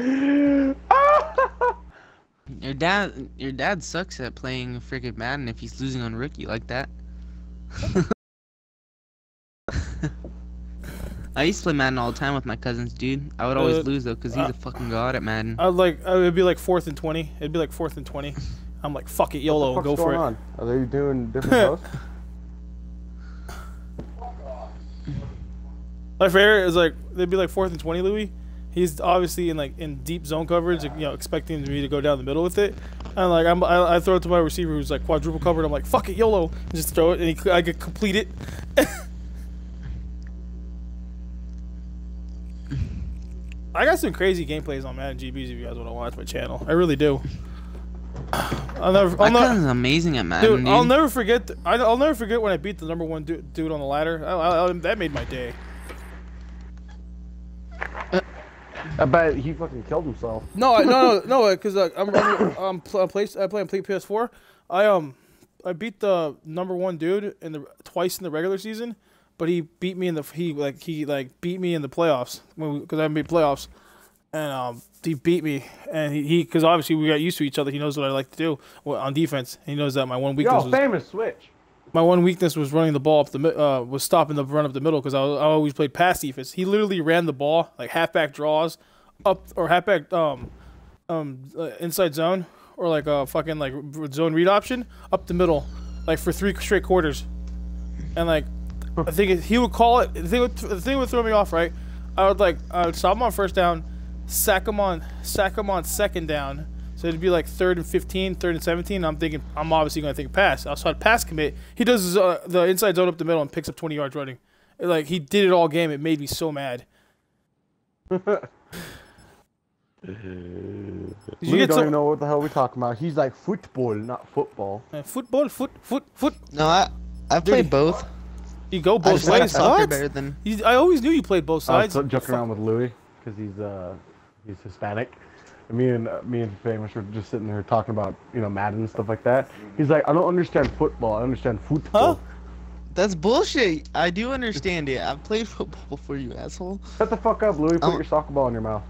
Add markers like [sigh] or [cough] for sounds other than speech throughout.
[laughs] Your dad, your dad sucks at playing freaking Madden if he's losing on rookie like that. [laughs] I used to play Madden all the time with my cousins, dude. I would always Uh, lose though, cause he's uh, a fucking god at Madden. I'd like uh, it'd be like fourth and twenty. It'd be like fourth and twenty. I'm like, fuck it, YOLO, What's go for going it. on? Are they doing different [laughs] posts? My favorite is like they'd be like fourth and twenty, Louis. He's obviously in like in deep zone coverage, you know, expecting me to go down the middle with it. And like I'm, I, I throw it to my receiver who's like quadruple covered. I'm like, fuck it, YOLO, and just throw it, and he, I could complete it. [laughs] I got some crazy gameplays on Madden GBs if you guys want to watch my channel. I really do. [sighs] I'll never, I'll never, amazing at Madden, Dude, dude. I'll never forget. I, I'll never forget when I beat the number one dude, dude on the ladder. I, I- that made my day. I bet he fucking killed himself. No, I, no, [laughs] no, no, because uh, I'm, I'm, I'm pl- play, I play on play PS4. I um, I beat the number one dude in the twice in the regular season, but he beat me in the he like he like beat me in the playoffs because I made playoffs, and um, he beat me and he because obviously we got used to each other. He knows what I like to do well, on defense. He knows that my one weakness Yo, was famous switch. My one weakness was running the ball up the uh, was stopping the run up the middle because I, I always played pass defense. He literally ran the ball like halfback draws up or halfback um um uh, inside zone or like a fucking like zone read option up the middle like for three straight quarters, and like I think he would call it. The thing would, the thing would throw me off, right? I would like I would stop him on first down, sack him on sack him on second down. So it'd be like third and 15, third and 17. I'm thinking, I'm obviously going to think pass. I saw a pass commit. He does his, uh, the inside zone up the middle and picks up 20 yards running. Like, he did it all game. It made me so mad. [laughs] Did you You get don't some even know what the hell we're talking about. He's like football, not football. uh, football, foot, foot, foot? No, I I've Dude, played both. You go both just like ways. soccer What? better than. You- I always knew you played both I was sides. joking around with Louis because he's uh he's Hispanic. And me and uh, me and Famous were just sitting there talking about you know Madden and stuff like that. He's like, I don't understand football. I understand football. Huh? That's bullshit. I do understand it. I've played [laughs] football before, you asshole. Shut the fuck up, Louis. Put Oh. your soccer ball in your mouth.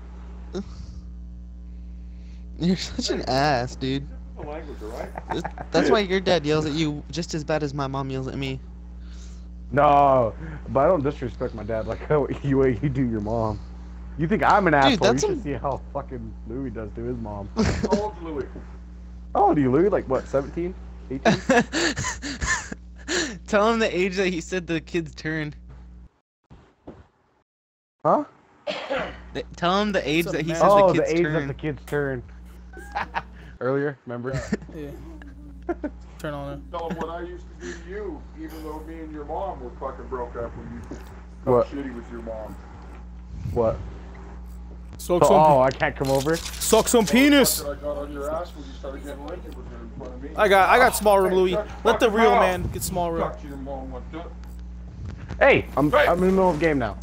[laughs] You're such an ass, dude. That's why your dad yells at you just as bad as my mom yells at me. No, but I don't disrespect my dad like [laughs] how you you do your mom. You think I'm an asshole? that's you should some- see how fucking Louis does to his mom. [laughs] How old's Louis? How old are you, Louis? Like what, 17? 18? [laughs] Tell him the age that he said the kid's turn. huh? [coughs] Th- Tell him the age What's that up, he man? said Oh, the the kid's age turn. of the kid's turn. [laughs] Earlier, remember? Yeah. Turn on it. Tell him what I used to do to you, even though me and your mom were fucking broke up when you got What? shitty with your mom. What? Suck Oh, some, I can't come over. suck some penis. I got on your ass when you started getting linked with her in front of me. I got, I got small room, Hey, Louis. Let the real man get small room. Talk to your mom like that. Hey, I'm Hey. I'm in the middle of the game now.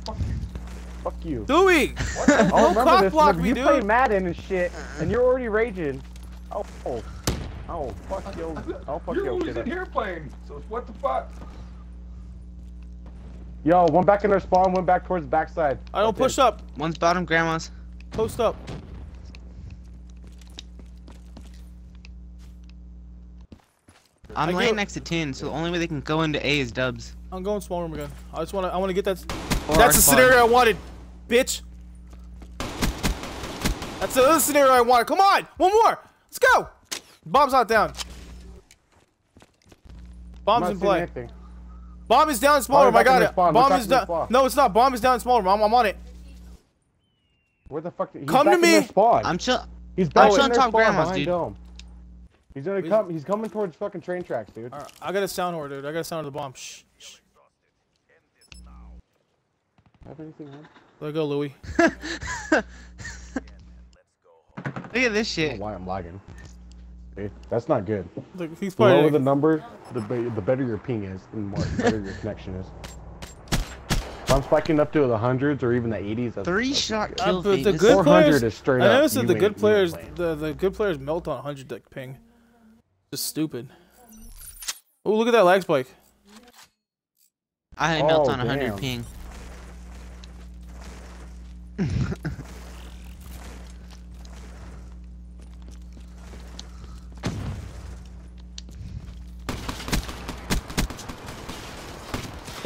Fuck you. Louis, Oh, [laughs] don't remember cock this. block Remember, me, you play. Madden and shit, and you're already raging. Oh, oh, oh, fuck you. Oh, fuck You're you. always kid. in here playing, so what the fuck? Yo, one back in their spawn, one back towards the backside. I don't push up. One's bottom grandma's. Post up. I'm I laying go- next to 10, so the only way they can go into A is dubs. I'm going small room again. I just want to. I want to get that. Or That's the spawn. scenario I wanted, bitch. That's the other scenario I wanted. Come on, one more. Let's go. Bomb's not down. Bomb's not in play. anything. Bomb is down in small Oh, room. I back in got it. spawn. Bomb Back is down. No, it's not. Bomb is down in small room. I'm, I'm on it. Where the fuck? He's Come to me. Spawn. I'm chill. He's back I'm in on their top spawn grandma's, behind dude. dome. He's gonna He's- come. He's coming towards fucking train tracks, dude. All right, I got a sound horn, dude. I got a sound of the bomb. Shh. shh. Have anything on? Let go, Louis. [laughs] Look at this I don't shit. know why I'm lagging. See, that's not good. Look, he's The lower the number, the, the better your ping is, and more better your connection is. [laughs] If I'm spiking up to the hundreds or even the 80s, that's Three that's shot good. Uh, kill but the famous. good 400 players. is straight I up, noticed that you the good players, the the good players melt on 100 like ping. Just stupid. Oh, look at that lag spike. I melt Oh, on 100 ping. [laughs]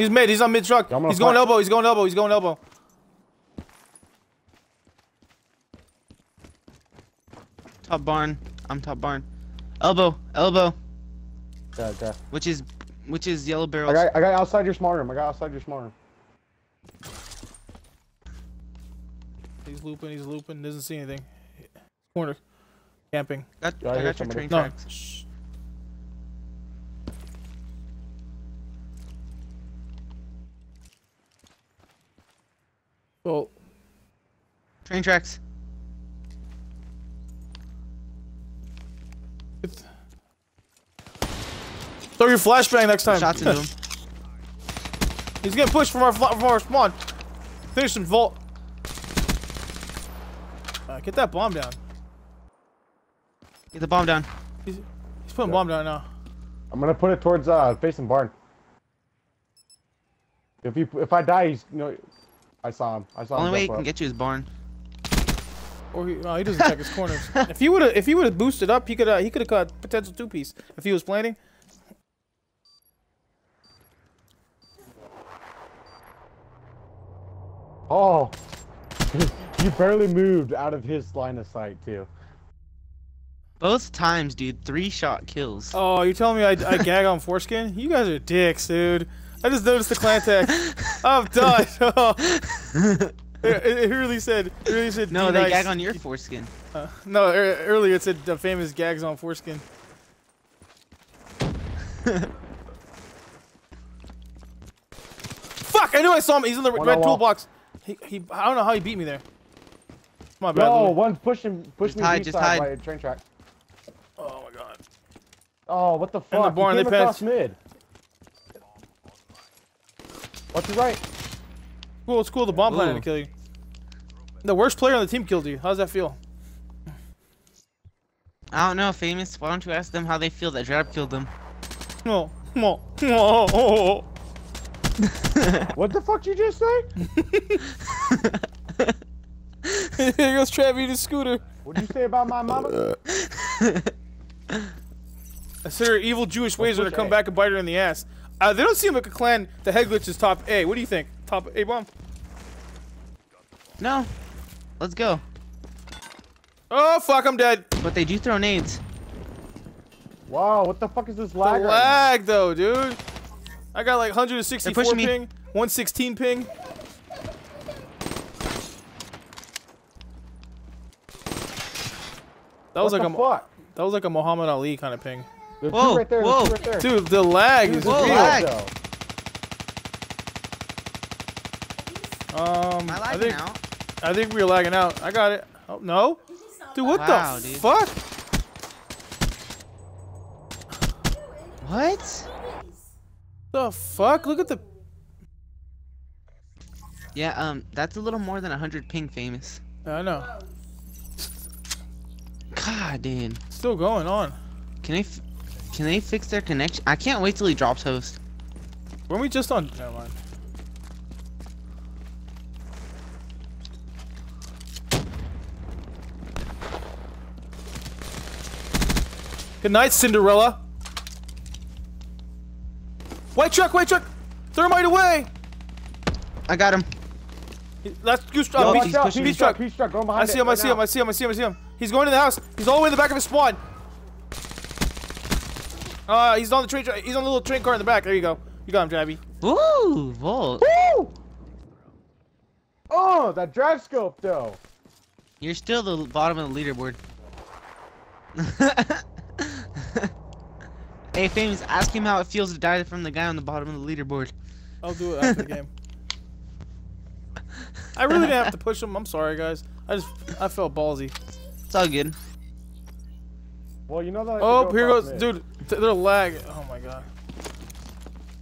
He's mid. He's on mid truck. Yeah, He's going elbow. He's going elbow. He's going elbow. Top barn. I'm top barn. Elbow. Elbow. Yeah, okay. Which is, which is yellow I got, I got outside your smart room. I got outside your smart room. He's looping. He's looping. Doesn't see anything. Corner. Camping. Got, I I got your somebody. train No. tracks. Well, Train tracks. it's- throw your flashbang next time. Shots into him. [laughs] He's getting pushed from our from our spawn. Finish him, Vault. Uh, get that bomb down. Get the bomb down. He's, he's putting bomb down now. I'm gonna put it towards uh facing barn. If he if I die, he's you know, I saw him. I saw Only him. Only way he jump can get you is barn. Or he, no, he doesn't check his corners. [laughs] If he would have, if he would have boosted up, he could, uh, he could have caught potential two piece if he was planning. Oh, [laughs] you barely moved out of his line of sight too. Both times, dude. Three shot kills. Oh, you're telling me I, I gag on foreskin? You guys are dicks, dude. I just noticed the clan tag. [laughs] I'm done. [laughs] Oh. It, it really said, it really said. no, they nice. gag on your foreskin. Uh, no, ear- earlier it said the famous gags on foreskin. [laughs] Fuck! I knew I saw him. He's in the One red on toolbox. He, he, I don't know how he beat me there. My bad. No, Louis. one's pushing pushing Just me hide, just side hide. by a train track. Oh my god. Oh, what the the fuck? barn, he they came across passed. mid. What's your right? Cool, it's cool. The bomb planted to Ooh. kill you. The worst player on the team killed you. How does that feel? I don't know, famous. Why don't you ask them how they feel that Drab killed them? No, no, no. [laughs] What the fuck you just say? [laughs] Here goes Travis the scooter. What'd you say about my mama? [laughs] I said her evil Jewish ways are gonna come back and bite her in the ass. Uh, they don't seem like a clan. The head glitch is top A. What do you think? Top A bomb? No. Let's go. Oh fuck! I'm dead. But they do throw nades. Wow, what the fuck is this The lag? right lag though, dude. I got like 164 pushing me. ping, 116 ping. That now? was like the a fuck? that was like a Muhammad Ali kind of ping. There's Whoa, two right there. whoa. Two right there. Dude, the lag is Whoa, real. lag. Um, I I think out? I think we were lagging out. I got it. Oh no, dude, what Wow, the dude. fuck? What? The fuck? Look at the. Yeah, um, that's a little more than 100 ping famous. I know. God, dude. Still going on. Can they, f- can they fix their connection? I can't wait till he drops host. Weren't we just on? Never mind. Good night, Cinderella. White truck, white truck. Thermite away. I got him. That's goose. Yo, Uh, watch beach, out, beach, Peach truck. truck, truck, going behind I see him. I see him. I see him. I see him. I see him. He's going to the house. He's all the way in the back of his spawn. Uh, he's on the train. He's on the little train car in the back. There you go. You got him, Jabby. Ooh, Volt. Woo! Oh, that drive scope though. You're still the bottom of the leaderboard. [laughs] hey, famous. Ask him how it feels to die from the guy on the bottom of the leaderboard. I'll do it after the game. I really didn't have to push him. I'm sorry, guys. I just I felt ballsy. It's all good. Well, you know that. Oh, here goes, dude. Th- They're lag. Oh my god.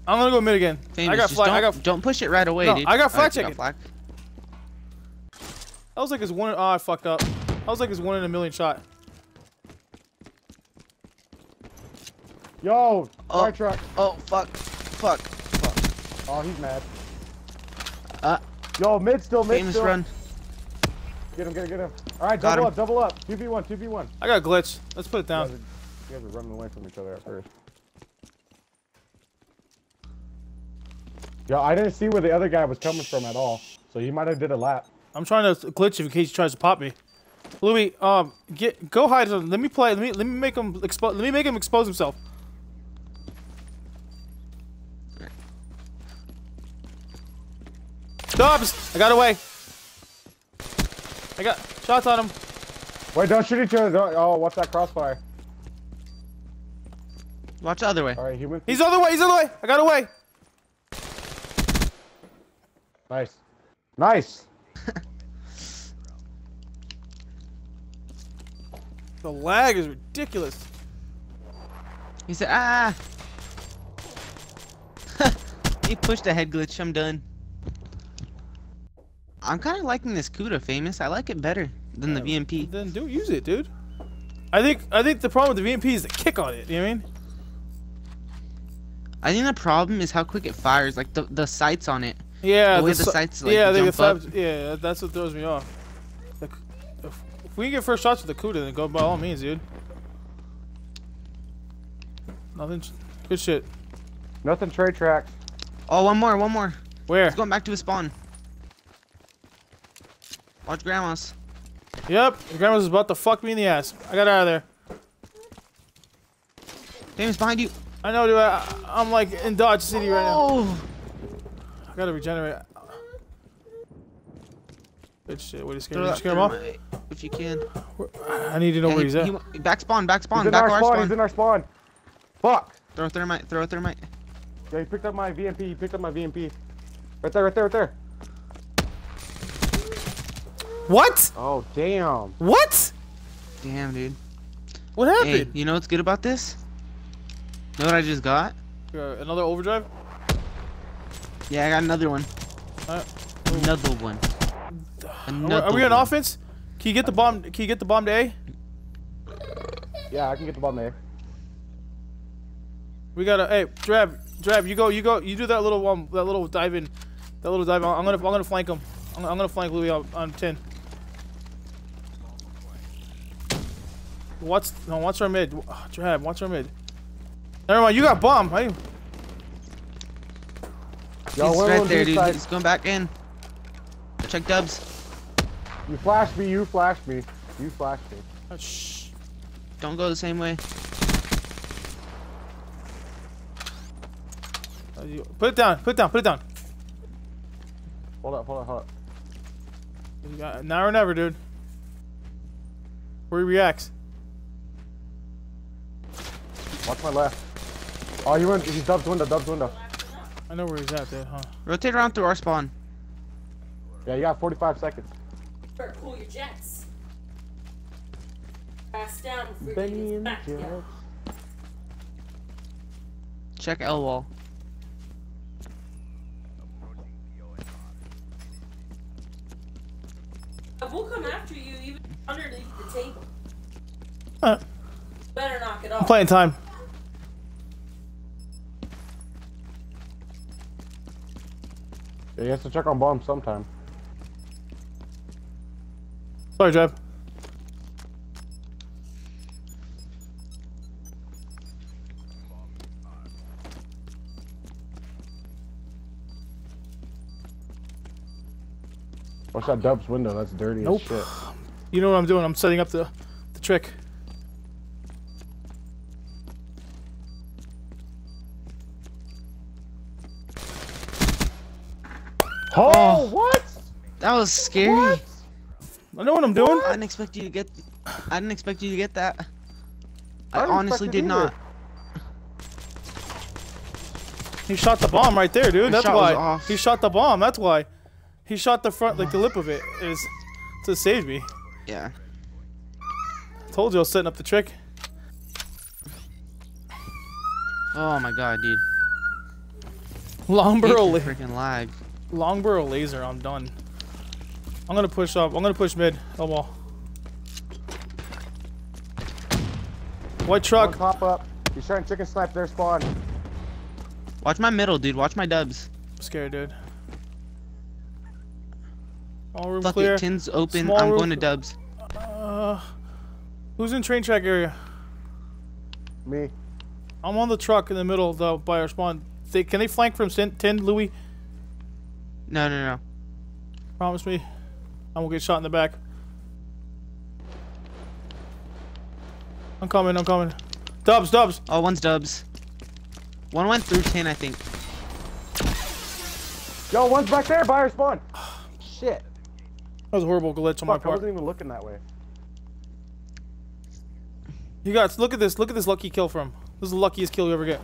I'm gonna go mid again. Famous. I got just flag. don't, I got. don't push it right away, No, dude. I got Alright, flag you checking. flag. That was like his one. Oh, I fucked up. That was like his one in a million shot. Yo, Oh. fire truck. Oh, fuck. Fuck. Fuck. Oh, he's mad. Uh, Yo, mid still, mid famous still. run. Get him, get him, get him. All right, Got double him. up, double up. Two v one, two v one. I got glitch. Let's put it You down. You guys are running away from each other at first. Yeah, I didn't see where the other guy was coming from at all. So he might have did a lap. I'm trying to glitch him in case he tries to pop me. Louis, um, get go hide. Let me play. Let me let me make him expose. Let me make him expose himself. Dubs! I got away. I got shots on him. Wait, don't shoot each other. Don't, oh, what's that crossfire? Watch the other way. All right, he went. He's the other way. He's the other way. I got away. Nice. Nice. [laughs] The lag is ridiculous. He said, ah. [laughs] he pushed a head glitch. I'm done. I'm kind of liking this Kuda famous. I like it better than the VMP. Then don't use it, dude. I think I think the problem with the VMP is the kick on it. You know what I mean? I think the problem is how quick it fires. Like the the sights on it. Yeah, The the the sights, like, yeah, they get up. slapped- yeah, that's what throws me off. Like, if, if we can get first shots with the Kuda, then go by all means, dude. Nothing. Good shit. Nothing trade tracks. Oh, one more, one more. Where? He's going back to his spawn. Watch grandma's. Yep. Grandma's about to fuck me in the ass. I got out of there. Famous behind you. I know, dude. I, I'm like in Dodge City right now. Oh. I gotta regenerate. Good shit. What are you scared? Throw You that scare him off? If you can. I need to know Yeah, where he- he's at. he- back spawn, back spawn, He's in back our our spawn. spawn. He's in our spawn. Fuck. Throw a thermite, throw a thermite. Yeah, he picked up my VMP. He picked up my VMP. Right there, right there, right there. What? Oh, damn. What? Damn, dude. What happened? Hey, happened? you know what's good about this? Know what I just got? Uh, another overdrive? Yeah, I got another one. Alright. Another one. Are we, Another are we on offense? Can you get the bomb? Can you get the bomb to A? Yeah, I can get the bomb there. We gotta. Hey, Drab, Drab, you go, you go, you do that little one, that little dive in, that little dive. I'm gonna, I'm gonna flank him. I'm, I'm gonna flank Louis on, on ten. What's no? What's our mid? Oh, Drab, what's our mid? Never mind. You got bomb. I, Yo, He's one right there, dude. side. He's going back in. Check dubs. You flashed me. You flashed me. You flashed me. oh, shh. Don't go the same way. Put it down. Put it down. Put it down. Hold up, hold up, hold up. You got- Now or never, dude. Where he reacts. Watch my left. Oh, he went. He's dubs window. Dubs window. I know where he's at, dude. Huh? Rotate around through our spawn. Yeah, you got 45 seconds. Better cool your jets. Pass down before Benny you back down. Jets. Check L wall. We'll come after you even underneath the table. Uh, Better knock it off. playing time. Yeah, he has to check on bombs sometime. Sorry, Drab. Watch that dubs window. That's dirty Nope. as shit. You know what I'm doing. I'm setting up the, the trick. Oh, oh, what? That was scary. I know what I'm doing. I didn't expect you to get. I didn't expect you to get that. I I, honestly expect it did not. He shot the bomb right there, dude. That's why. He shot the bomb. That's why. He shot the front, like the lip of it, is to save me. Yeah. Told you I was setting up the trick. Oh my god, dude. Long Hate barrel, the la- freaking lag. Long barrel laser. I'm done. I'm gonna push up. I'm gonna push mid. Oh wall. White One truck. pop up. He's trying to chicken snipe their spawn. Watch my middle, dude. Watch my dubs. I'm scared, dude. All room Fuck clear. it. Tins open. Small I'm going to dubs. Uh, who's in train track area? Me. I'm on the truck in the middle though by our spawn. They, can they flank from Sin- 10, Louis? No, no, no. Promise me. I won't get shot in the back. I'm coming, I'm coming. Dubs, dubs. Oh, one's dubs. One went through 10, I think. Yo, one's back there by our spawn. Shit. That was a horrible glitch on my part. I wasn't even looking that way. You guys, look at this. Look at this lucky kill from. This is the luckiest kill you ever get.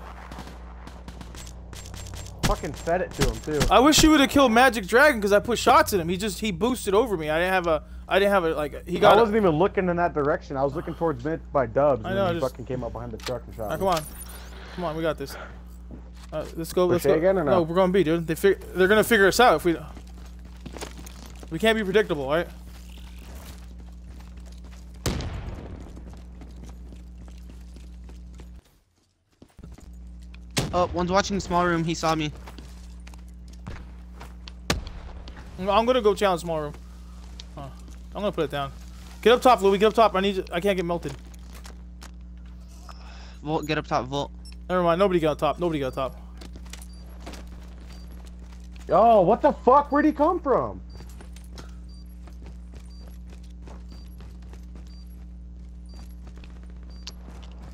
Fucking fed it to him too. I wish you would have killed Magic Dragon because I put shots at him. He just he boosted over me. I didn't have a. I didn't have a like. He got. I wasn't even looking in that direction. I was looking towards mid by Dubs, I and know, then he just- fucking came up behind the truck and shot Alright, me. come on, come on, we got this. Uh, let's go. Let's go. again or no? no, we're going B, dude. They fig- They're gonna figure us out if we. We can't be predictable, right? Oh, one's watching the small room. He saw me. I'm I'm gonna go challenge small room. Huh. I'm gonna put it down. Get up top, Louis. Get up top. I need. You. I can't get melted. Volt, get up top, Volt. Never mind. Nobody got up top. Nobody got up top. Yo, what the fuck? Where'd he come from?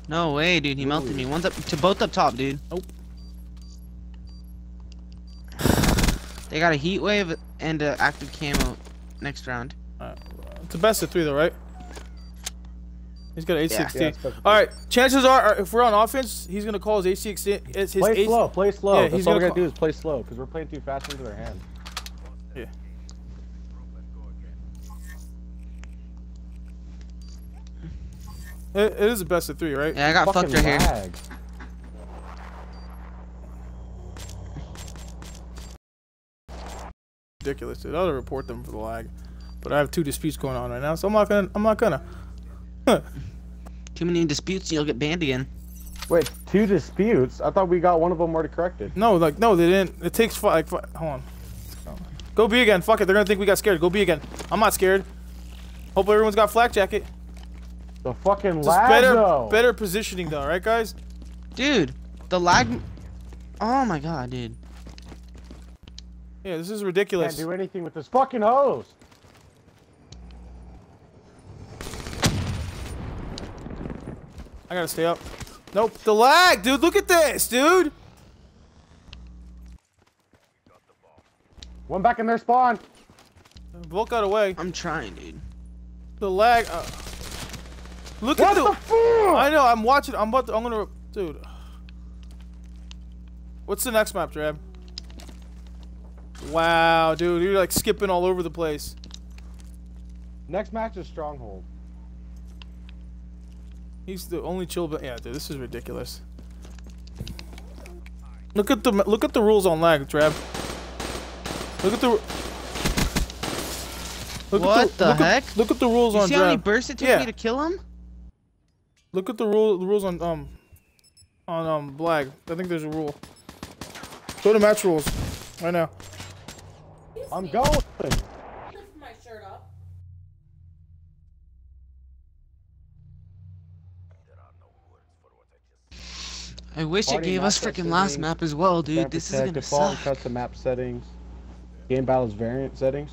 No way, dude. He melted me. One's up to both up top, dude. Nope. They got a heat wave and an active camo next round. Uh, it's a best of three, though, right? He's got an Yeah. H16. Yeah, it's best of All right. Chances are, are, if we're on offense, he's gonna call his H16. It's his Play H- slow, play slow. Yeah, That's he's all we gonna gotta do is play slow, because we're playing too fast into their hands. Yeah. It, it is a best of three, right? Yeah, I got Fucking fucked right here. Ridiculous, dude. I'll report them for the lag, but I have two disputes going on right now, so I'm not gonna. I'm not gonna. Too many disputes, you'll get banned again. Wait, two disputes? I thought we got one of them already corrected. No, like no, they didn't. It takes fi- like fi- hold on. Go B again. Fuck it. They're gonna think we got scared. Go B again. I'm not scared. Hope everyone's got flak jacket. The fucking Just lag better, though. better positioning though, right, guys? Dude, the lag. Oh my god, dude. Yeah, this is ridiculous. Can't ridiculous. do anything with this fucking hose. I gotta stay up. Nope, the lag, dude. Look at this, dude. One back in their spawn. Volk got away. I'm trying, dude. The lag. Uh, look What at the the. fuck? I know. I'm watching. I'm about. To, I'm gonna. Dude. What's the next map, Drab? Wow, dude, you're like skipping all over the place. Next match is Stronghold. He's the only chill. But yeah, dude, this is ridiculous. Look at the look at the rules on lag, Drab. Look at the. Look What at the look at- heck? look at the rules You on see how many Drab. bursts it took Yeah. me to kill him? Look at the rule the rules on um on um Blag. I think there's a rule. Go to match rules right now. I'm going. Lift my shirt up. I wish it gave us freaking last map as well, dude. Stand This is gonna default and suck. custom map settings. Game battles variant settings.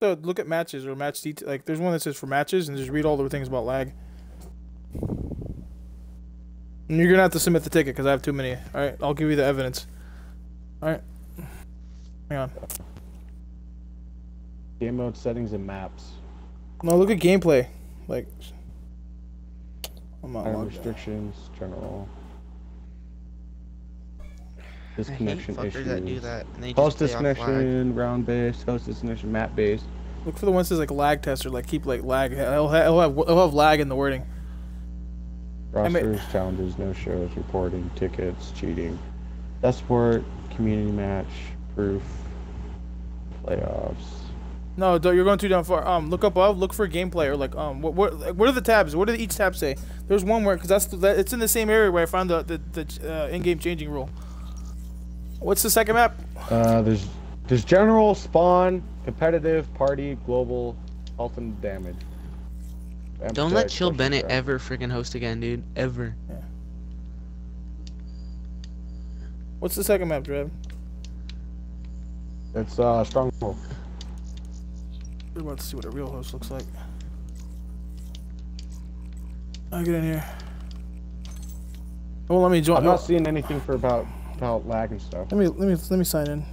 So look at matches or match detail. Like there's one that says for matches, and just read all the things about lag. And you're gonna have to submit the ticket because I have too many. All right, I'll give you the evidence. All right, hang on. Game mode settings and maps. No, look at gameplay. Like, I'm not Time logged in. restrictions, general. I hate Disconnection issues. that do that. And they Host just stay off lag. disconnection, round based, host disconnection, map based. Look for the ones that says like lag tester. Like keep like lag. He'll have, he'll have, he'll have lag in the wording. I mean- Rosters, challenges, no shows, reporting, tickets, cheating. Best sport, community match, proof, playoffs. No, don't- you're going too down far. Um, look up above. Look for gameplay or like um, what what like, what are the tabs? What do each tab say? There's one where because that's that, it's in the same area where I found the the, the uh, in-game changing rule. What's the second map? Uh, there's there's general, spawn, competitive, party, global, health and damage. And Don't let Chill Bennett threat. ever freaking host again, dude. Ever. Yeah. What's the second map, Drev? It's uh Stronghold. We're about to see what a real host looks like. I get in here. Oh, let me join. I'm oh, not seeing anything for about about lag and stuff. let me let me let me sign in.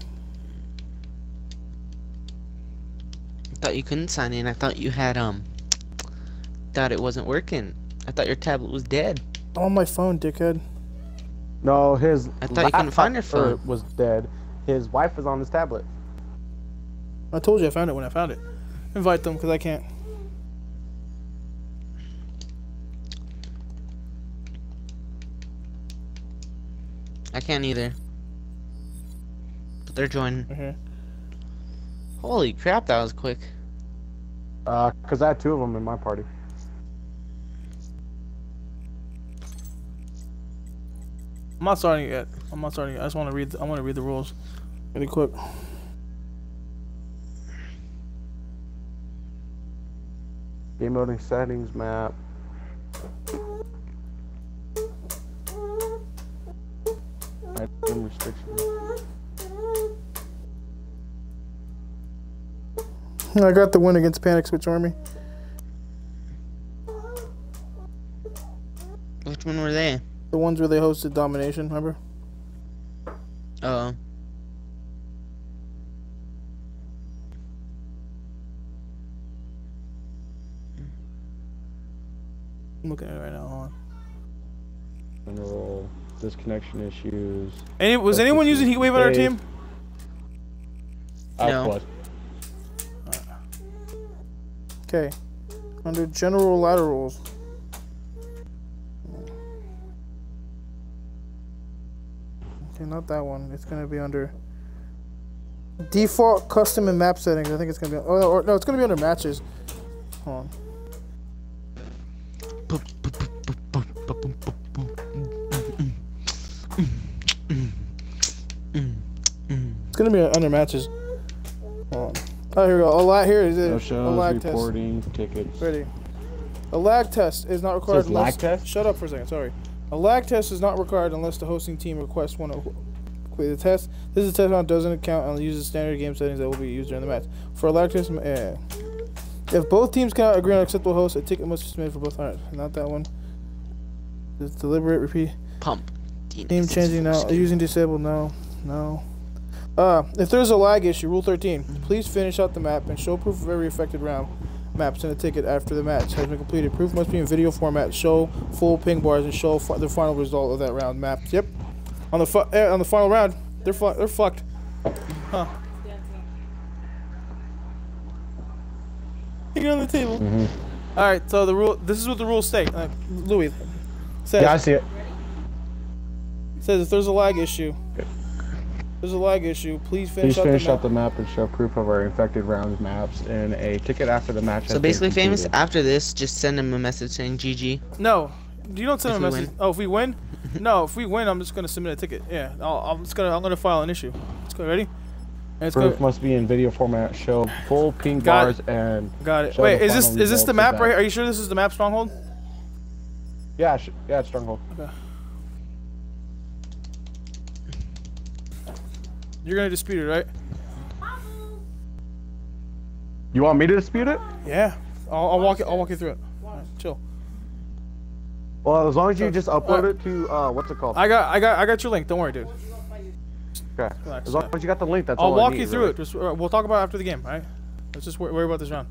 I thought you couldn't sign in. I thought you had um. Thought it wasn't working. I thought your tablet was dead. On my phone, dickhead. No, his I thought you couldn't find your laptop, phone. was dead. His wife was on his tablet. I told you I found it when I found it. Invite them because I can't. I can't either. But they're joining. Okay. Holy crap, that was quick. Uh, cause I had two of them in my party. I'm not starting yet. I'm not starting it. I just want to read. I want to read the rules really quick. Game loading settings map. Item restrictions. I got the win against Panic Switch Army. Which one were they? The ones where they hosted Domination, remember? Oh. I'm looking at it right now. Hold on. General disconnection issues. Any was anyone using Heatwave on our team? I No. was. Okay. Under general laterals. Okay, not that one. It's gonna be under default custom and map settings. I think it's gonna be. Oh or, no, it's gonna be under matches. Hold on. Gonna be under matches. Hold on. Oh, here we go. A lag here is it? No a shows, lag test. reporting, tickets. Ready. A lag test is not required Says lag unless. test? Shut up for a second. Sorry. A lag test is not required unless the hosting team requests one to complete the test. This is a test round doesn't account and uses standard game settings that will be used during the match. For a lag test, eh. if both teams cannot agree on acceptable host, a ticket must be submitted for both. Alright, not that one. It's deliberate repeat. Pump. Team changing now. Using disabled now. No. Uh, if there's a lag issue, Rule 13, please finish out the map and show proof of every affected round. Maps and a ticket after the match has been completed. Proof must be in video format. Show full ping bars and show the final result of that round. Map. Yep. On the eh, on the final round, they're fu- they're fucked. Huh. Get on the table. All right. So the rule. This is what the rules state. Uh, Louis says. Yeah, I see it. Says if there's a lag issue, there's a lag issue. Please finish Please out finish the out the map and show proof of our infected rounds maps and a ticket after the match. So basically, famous. After this, just send him a message saying GG. No, you don't send If them a message. win? Oh, if we win? [laughs] no, if we win, I'm just gonna submit a ticket. Yeah, I'll, I'm just gonna I'm gonna file an issue. Let's go. Ready? And it's Proof gonna, must be in video format. Show full pink Got bars and got it. Wait, is this is this the map right? here? Are you sure this is the map stronghold? yeah, sh- yeah, it's stronghold. You're gonna dispute it, right? You want me to dispute it? Yeah. I'll, I'll walk. you- I'll walk you through it. Alright, chill. Well, as long as you just upload Alright. it to uh, what's it called? I got I got I got your link. Don't worry, dude. Okay. relax, As long yeah. as you got the link, that's I'll all I walk need, you through really. it. Just uh, we'll talk about it after the game. All right? Let's just wor- worry about this round.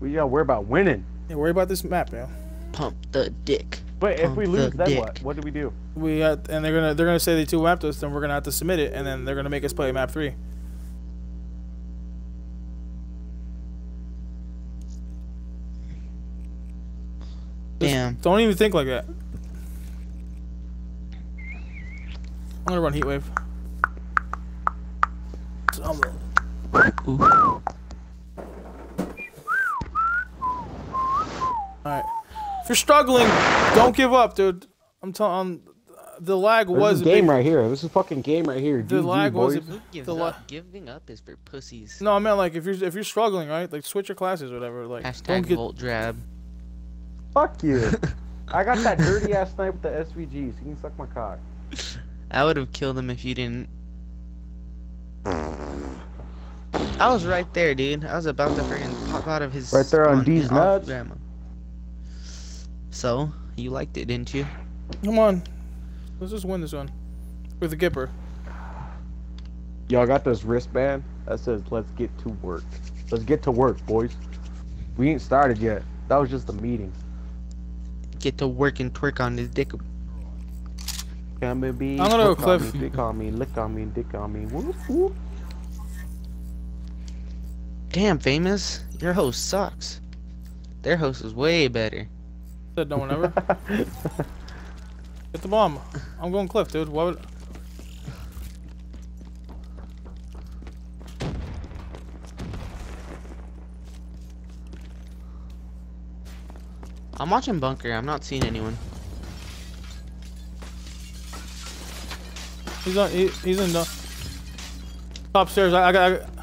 We gotta worry about winning. Yeah, worry about this map, man. Pump the dick. But if we lose, the then dick. what? What do we do? We got, and they're gonna they're gonna say they two mapped us, then we're gonna have to submit it, and then they're gonna make us play map three. Just Damn. Don't even think like that. I'm gonna run Heatwave. So Alright. If you're struggling, don't give up, dude. I'm telling. The lag This was is a game big- right here. This is fucking game right here. Dude. The GG, lag was a- boys. Who gives The up? Giving up is for pussies. No, I meant like if you're if you're struggling, right? Like switch your classes or whatever. Like don't Hashtag get Volt Drab. Fuck you. [laughs] I got that dirty ass snipe with the SVGs. You can suck my cock. I would have killed him if you didn't. I was right there, dude. I was about to freaking pop out of his. Right there on D's and off nuts. Grandma. So you liked it, didn't you? Come on. Let's just win this one. With the Gipper. Y'all got this wristband that says "Let's get to work." Let's get to work, boys. We ain't started yet. That was just a meeting. Get to work and twerk on his dick. Come and be. I'm gonna go hook on Cliff. me, Dick on me, lick on me, dick on me. Whoop, whoop. Damn, famous. Your host sucks. Their host is way better. Said no one ever. [laughs] Get the bomb. I'm going Cliff, dude. Why would... I'm watching bunker. I'm not seeing anyone. He's on. He, he's in the top stairs. I, I got. I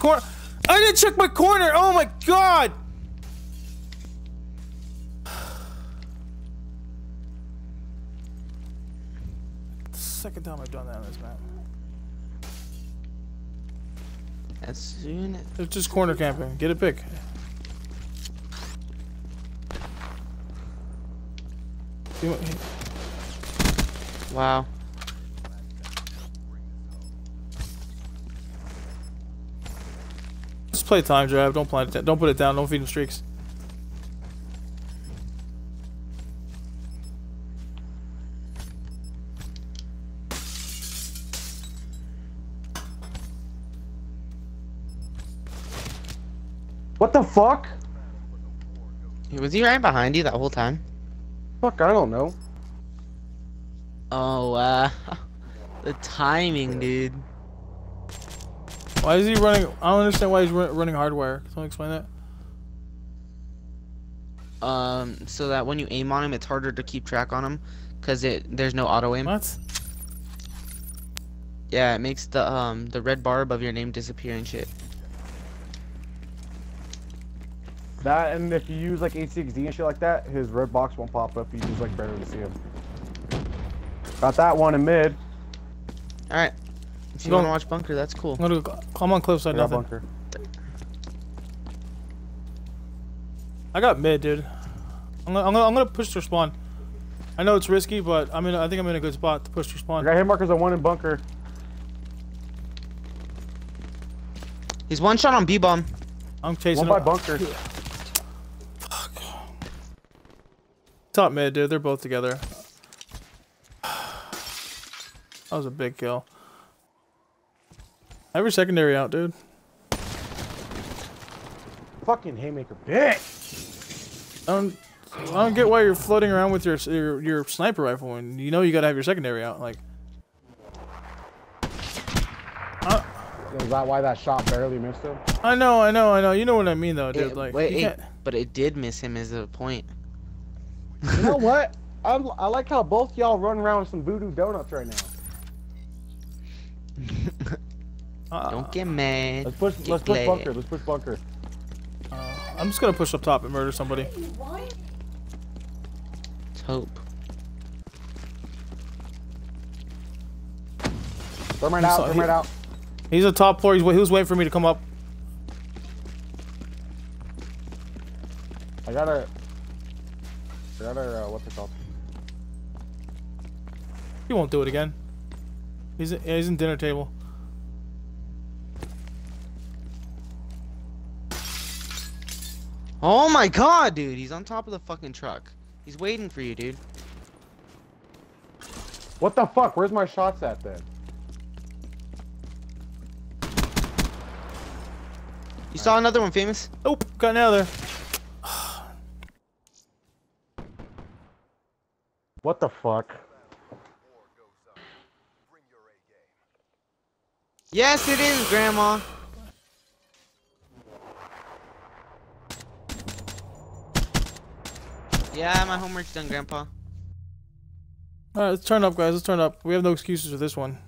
corner. I didn't check my corner. Oh my god. Second time I've done that on this map. As soon as It's just corner camping. Get a pick. Wow. Play time drive. Don't plant it. down. Don't put it down. Don't feed him streaks. What the fuck? Was he right behind you that whole time? Fuck, I don't know. Oh, uh, [laughs] the timing, dude. Why is he running? I don't understand why he's run, running hardwire. Can someone explain that? Um, so that when you aim on him, it's harder to keep track on him, cause it there's no auto aim. What? Yeah, it makes the um the red bar above your name disappear and shit. That and if you use like A6D and shit like that, his red box won't pop up. You just like barely see him. Got that one in mid. All right. If you want to watch bunker, that's cool. I'm gonna go, I'm on cliffside. I got Nothing. bunker. I got mid, dude. I'm gonna, I'm gonna, I'm gonna push their spawn. I know it's risky, but I'm in. I think I'm in a good spot to push their I spawn. got hit markers on one in bunker. He's one shot on B bomb. I'm chasing. One by them. bunker. Top mid, dude. They're both together. [sighs] That was a big kill. Every secondary out, dude. Fucking haymaker, bitch. I don't, I don't get why you're floating around with your your, your sniper rifle and you know you gotta have your secondary out. Like, uh, Is that why that shot barely missed him? I know, I know, I know. You know what I mean, though, dude. It- like, wait, it- but it did miss him as a point. You know [laughs] what? I'm, I like how both y'all run around with some voodoo donuts right now. [laughs] uh, Don't get mad. Let's push. Get Let's push glad. bunker. Let's push bunker. uh, I'm just gonna push up top and murder somebody. Why? Let's hope. Thermite He out. saw- right out. He's a top floor. He's, wa- he was waiting for me to come up. I got a. I got a. Uh, what's it called? He won't do it again. He's yeah, he's in dinner table. Oh my god, dude. He's on top of the fucking truck. He's waiting for you, dude. What the fuck? Where's my shots at then? You saw another one, famous? Nope, got another. What the fuck? Yes, it is, Grandma. Yeah, my homework's done, Grandpa. Alright, let's turn up, guys. Let's turn up. We have no excuses for this one.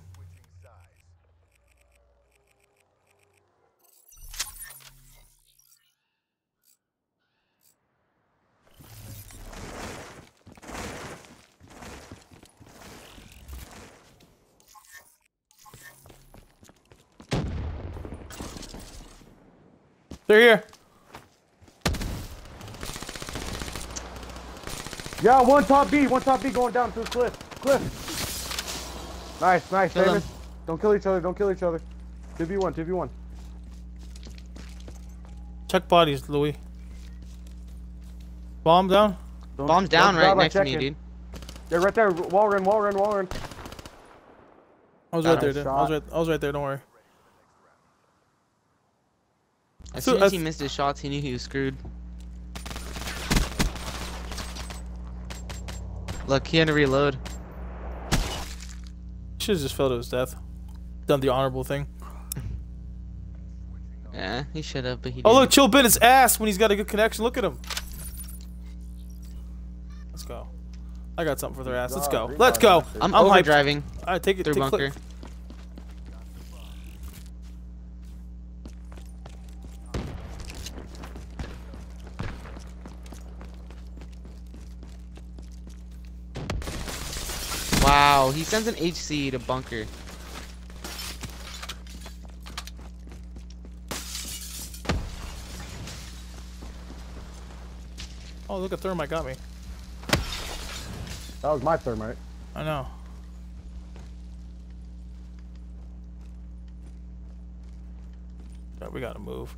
They're here. Yeah, one top B, one top B going down to the cliff. Cliff. Nice, nice, Kill famous. him. Don't kill each other, don't kill each other. 2v1, 2v1. Check bodies, Louis. Bomb down. Don't- Bomb's don't down right grab, I next to me, dude. They're right there. Wall run, wall run, wall run. I was Got right there, dude. I was Shot. right. I was right there. Don't worry. As So- soon as as- he missed his shots, he knew he was screwed. Look, he had to reload. Should have just fell to his death. Done the honorable thing. [laughs] Yeah, he should have, but he Oh didn't. look, Chill bit his ass when he's got a good connection. Look at him. Let's go. I got something for their ass. Let's go. Let's go. I'm, I'm hyped. overdriving All right, take it. through Take bunker. click. Wow, he sends an HC to bunker. Oh look, a thermite got me. That was my thermite. I know. Yeah, we gotta move.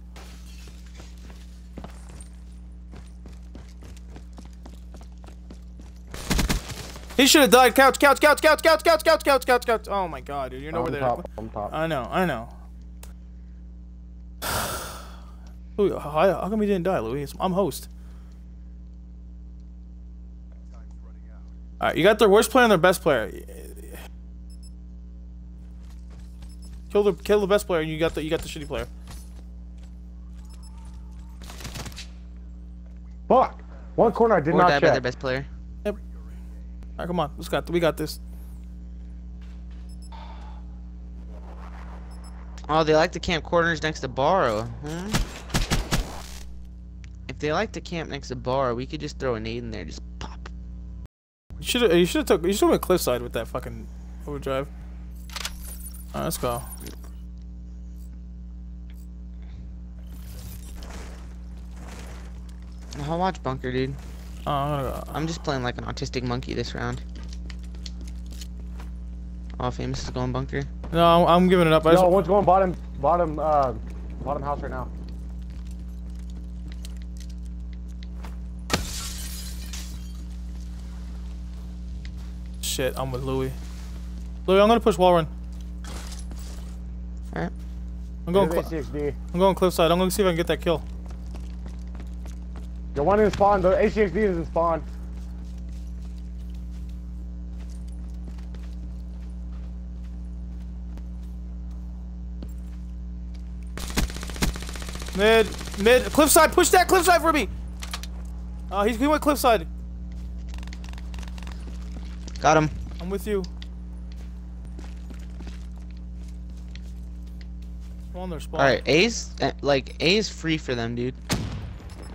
He should have died. Couch, couch, couch, couch, couch, couch, couch, couch, couch, couch. Oh my god, dude, you're nowhere there. top, on top. I know, I know. [sighs] Louis, how, how come he didn't die, Louis? I'm host. All right, you got their worst player and their best player. Kill the kill the best player, and you got the you got the shitty player. Fuck! One corner I did Or not die by their best player. All right, come on, let's got we got this. Oh, they like to camp corners next to Borrow. Hmm? If they like to camp next to Borrow, we could just throw a nade in there, just pop. You should have you should have took you should have went cliffside with that fucking overdrive. All right, let's go. I'll watch bunker, dude. Oh, I'm gonna go. I'm just playing like an autistic monkey this round. Oh, famous is going bunker. No, I'm, I'm giving it up. I Yo, just, one's going bottom, bottom, uh, bottom house right now. shit, I'm with Louis. Louis, I'm gonna push wall run. Alright. I'm going. Here's Cl- HCXD. I'm going cliffside. I'm gonna see if I can get that kill. Yo, one in spawn. The HCXD is in spawn. Mid, mid, cliffside. Push that cliffside for me. Uh, he's he went cliffside. Got him. I'm with you. I'm on their spawn. Alright, A's, uh, like, A is free for them, dude.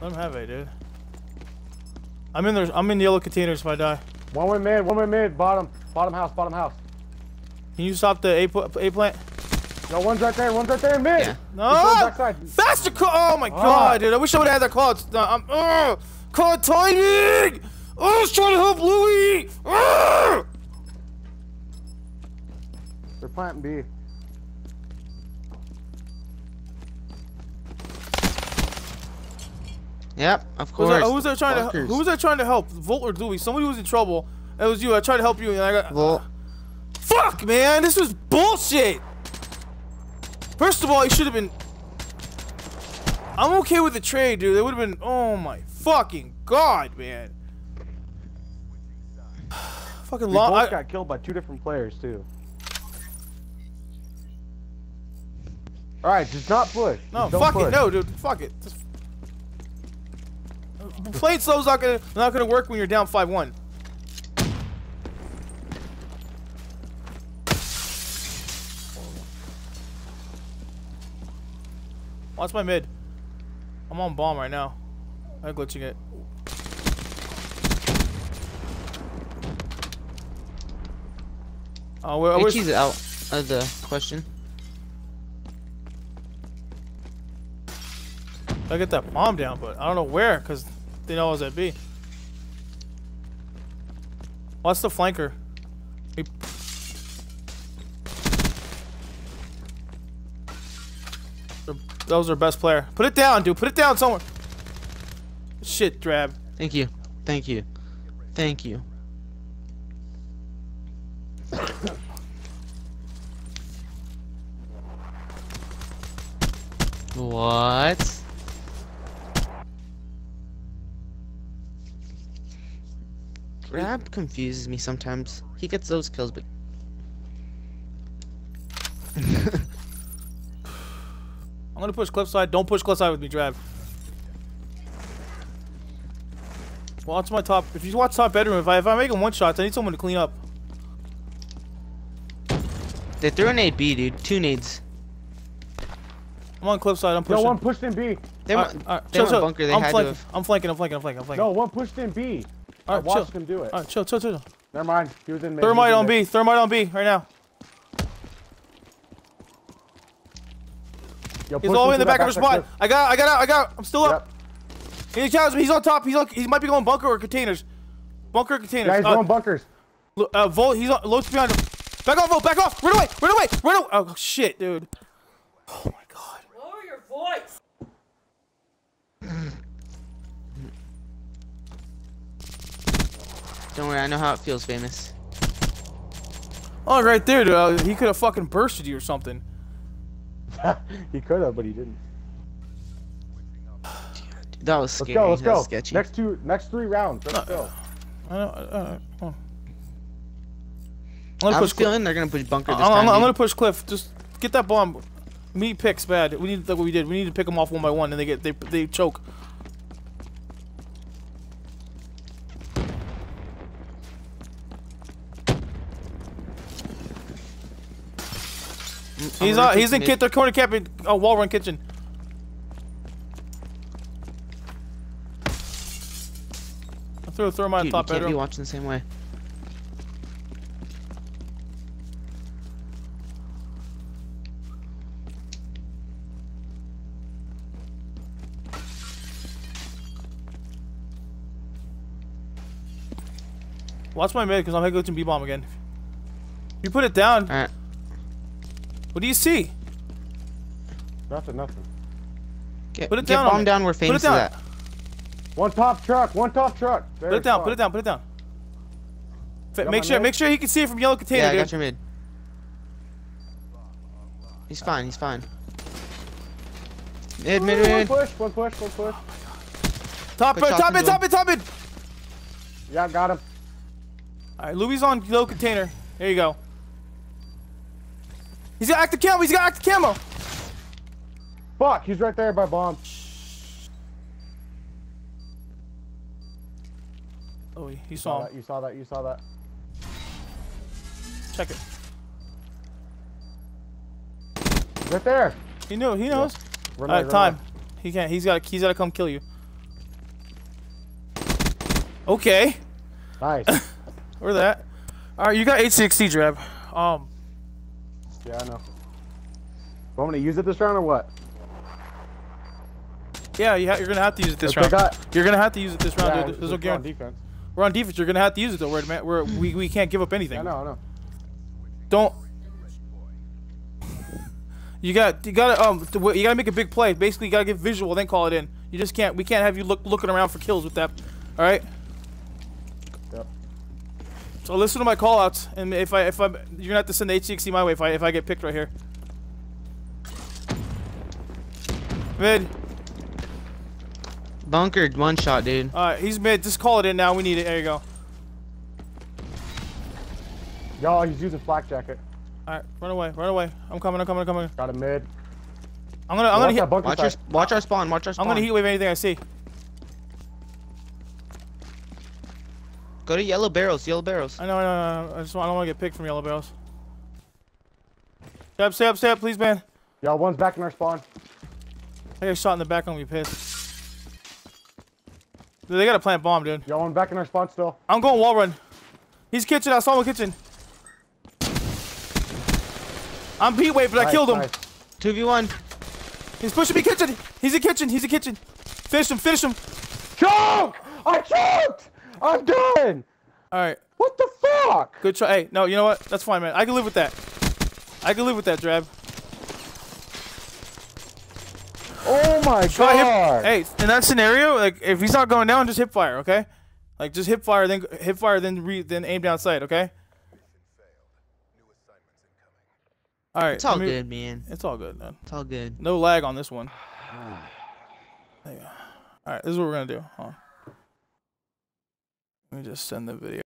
Let him have it, dude. I'm in there. I'm in the yellow containers if I die. One went mid, one went mid, bottom, bottom house, bottom house. Can you stop the A, pl- A plant? Yo, one's right there, one's right there in mid. Yeah. No! He's going backside. Faster call! Oh my god, dude! I wish I would have had that call. It's not, I'm. Uh, call timing! Oh, I was trying to help Louis. Uh! They're planting B. Yep, of Who course. was, I, who was I trying to? Bunkers. Who was I trying to help? Volt or Louis? Somebody was in trouble. It was you. I tried to help you, and I got. Well, Fuck, man! This was bullshit. First of all, he should have been. I'm okay with the trade, dude. It would have been. Oh my fucking god, man. [sighs] fucking We long. both I, got killed by two different players too. All right, just not push. No, Just don't fuck it. push. No, dude. Fuck it. Just... Playing slow's not gonna not gonna work when you're down five one. Watch my mid. I'm on bomb right now. I'm glitching it. Oh, uh, where, where's, HE's out of the question. I get that bomb down, but I don't know where, because they know I was at B. What's the flanker? He- That was our best player. Put it down, dude. Put it down somewhere. Shit, Drab. Thank you. Thank you. Thank you. [coughs] What? Grab confuses me sometimes. He gets those kills, but [laughs] I'm gonna push cliffside. Don't push cliffside with me, Drab. Watch my top. If you watch top bedroom, if I if I make him one shots, I need someone to clean up. they threw an 8B, dude. Two nades. I'm on cliffside. I'm Yo, pushing. one pushed in B. They Alright, went, alright, they chill, went chill. bunker. They I'm had flanking. to have. I'm flanking. I'm flanking. I'm flanking. I'm flanking. No, one pushed in B. I Alright, watched chill. him do it. Alright, chill, chill, chill. Never mind. He was in mid. Thermite on in B. Thermite on B right now. Yo, He's all the way in the to back of the backside spot. I got, I got out, I got. I'm still cliff. up. He challenged me. He's on top. He's on. He might be going bunker or containers. Bunker or containers. Yeah, he's uh, going bunkers. uh, Volt. He's on. Lowe's behind him. Back off, Volt. Back off. Run away. Run away. Run away. Oh shit, dude. Oh my god. Lower your voice. [laughs] Don't worry, I know how it feels, famous. Oh, right there, dude. Uh, he could have fucking bursted you or something. [laughs] he could have, but he didn't. That was scary. Let's go. Let's that go. sketchy. Next two, next three rounds. Let's go. I know. Uh, uh, uh. I'm gonna I'm push Cliff. feeling they're gonna push bunker I'm, this I'm. I'm gonna push Cliff. Just get that bomb. Me picks bad. We need like what we did. We need to pick them off one by one, and they get they they choke. He's uh he's in kit. They're corner capping. Oh, wall run kitchen. I threw a thermite on Dude, you can't be watching the same way. Watch my mid because I'm gonna go to B bomb again. You put it down. Alright. What do you see? Nothing. Nothing. Get, Put it get down on bomb me. down where Put famous it is down. at. One top truck. One top truck. Put it down. Put it down. Put it down. Got Make sure mid? make sure he can see it from yellow container, Yeah, I dude. got your mid. He's fine, he's fine. Mid, mid, mid. One push. One push. One push. Top Put mid, top mid, top mid, top mid. Yeah, got him. All right, Louis on yellow container. There you go. He's got active camo. He's got active camo. Fuck. He's right there by bomb. Oh, he, Saw saw that. You saw that. You saw that. Check it. Right there. He knew. He knows. Run All right, right, run time. He can't. He's got. He's got to come kill you. Okay. Nice. [laughs] Or that. All right, you got 860 Drab. Um, yeah, I know. Want me to use it this round or what? yeah, you ha- you're gonna have to use it this round. got- You're gonna have to use it this round, yeah, dude. There's it's no on guarantee. defense. We're on defense. You're gonna have to use it though. We're, we're we we can't give up anything. I know. I know. Don't. You got you got to um you got to make a big play. Basically, you got to get visual, then call it in. You just can't. We can't have you look looking around for kills with that. All right. Yep. So listen to my call outs, and if I if I you're gonna have to send the HCXD my way if I if I get picked right here. Mid. Bunkered, one shot, dude. All right, he's mid. Just call it in now. We need it. There you go. Y'all, he's using flak jacket. All right, run away, run away. I'm coming. I'm coming. I'm coming. Got a mid. I'm gonna. I'm gonna Watch hit. that Watch our, side. watch our spawn, watch our I'm gonna heat wave anything I see. Go to yellow barrels, yellow barrels. I know, I know, I know. I just want, I don't want to get picked from yellow barrels. Stay up, stay up, stay up, please, man. Y'all, one's back in our spawn. I got shot in the back. I'm gonna be pissed. Dude, they got to plant bomb, dude. Y'all, one back in our spawn still. I'm going wall run. He's kitchen. I saw him in kitchen. I'm heat wave, but I killed him. nice. 2v1. He's pushing me kitchen. He's in kitchen. He's in kitchen. Finish him. Finish him. Choke! I choked! I'm done! All right. What the fuck? Good try. Hey, no, you know what? That's fine, man. I can live with that. I can live with that, Drab. Oh my Try god! hip. Hey, in that scenario, like if he's not going down, just hip fire, okay? Like just hip fire, then hip fire, then re, then aim down sight, okay? All right. It's all me- good, man. It's all good, man. It's all good. No lag on this one. There you go. All right, this is what we're gonna do. Hold on. Let me just send the video.